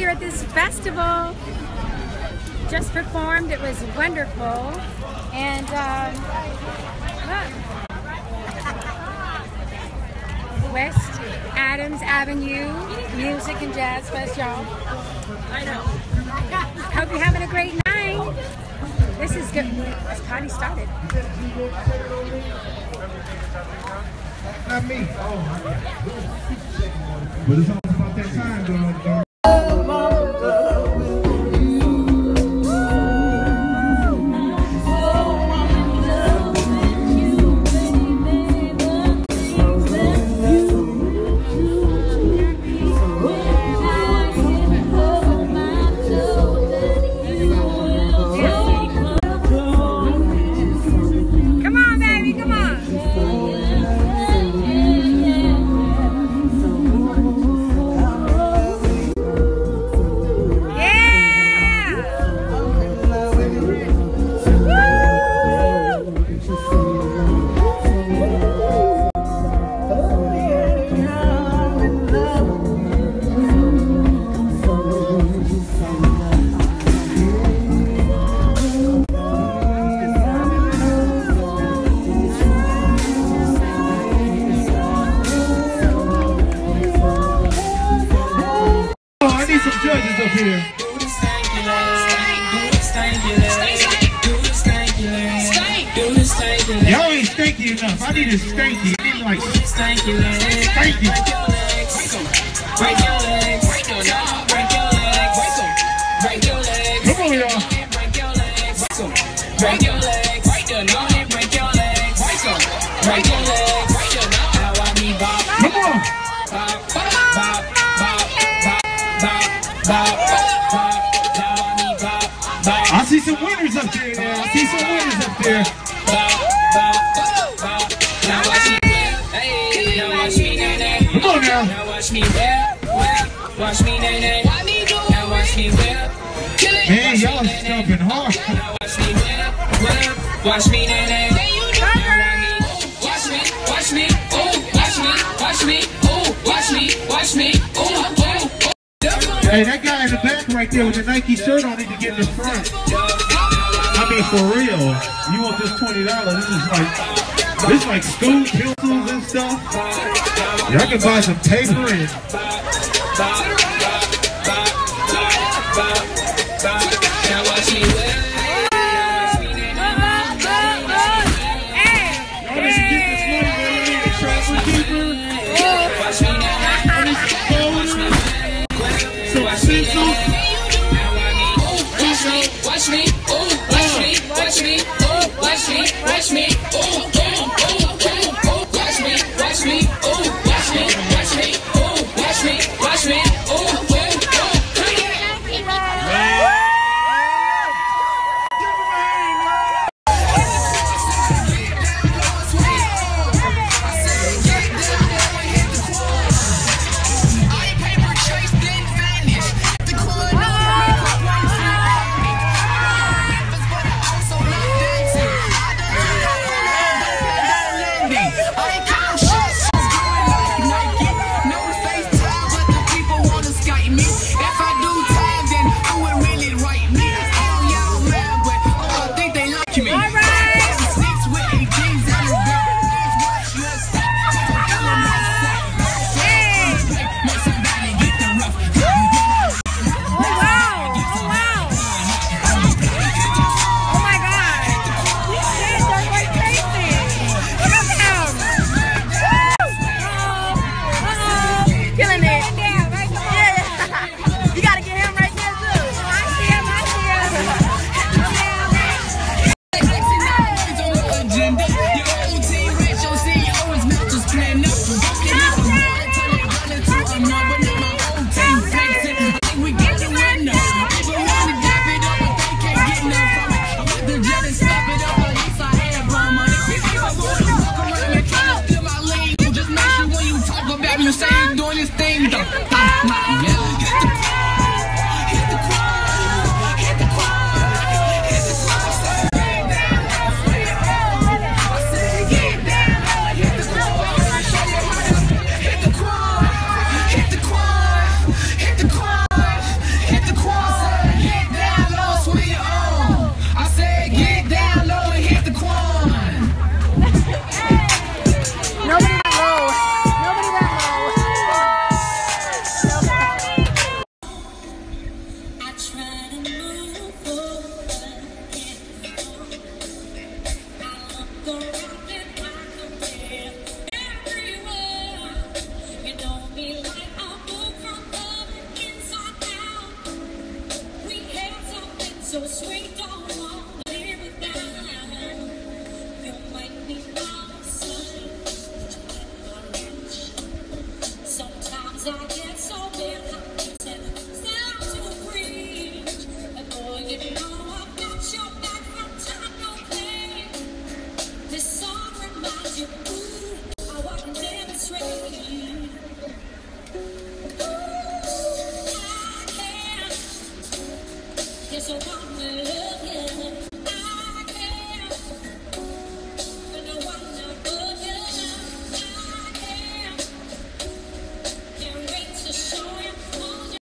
here at this festival. Just performed. It was wonderful. And um, West Adams Avenue Music and Jazz Fest, y'all. I know. Hope you're having a great night. This is good. This party started. Not me. But it's all about that time, dog. Y'all ain't stanky enough. I need a stanky. I need like stanky. Stanky. Break your legs. Break your legs. Break your legs. Break your legs. Come on, y'all. Break your legs. Break your legs. Break your legs. Break your legs. Break your legs. Break your legs. How I be bop. Come on. I see some winners up there now. I see some winners up there. Watch me whip, whip, watch me nae nae. Now watch me whip, kill it. Man, y'all stumping hard. Now watch me whip, whip, watch me nae nae. Watch me, watch me, ooh, watch me, watch me, ooh, watch me, watch me, ooh, ooh, ooh. Hey, that guy in the back right there with the Nike shirt on need to get in the front. I mean, for real. You want this twenty dollars? This is like this is like school pencils and stuff. Y'all can buy some paper and have you saying doing this thing. Though. So sweet, to live without. You me outside. Sometimes I get so bad, it's time to breathe.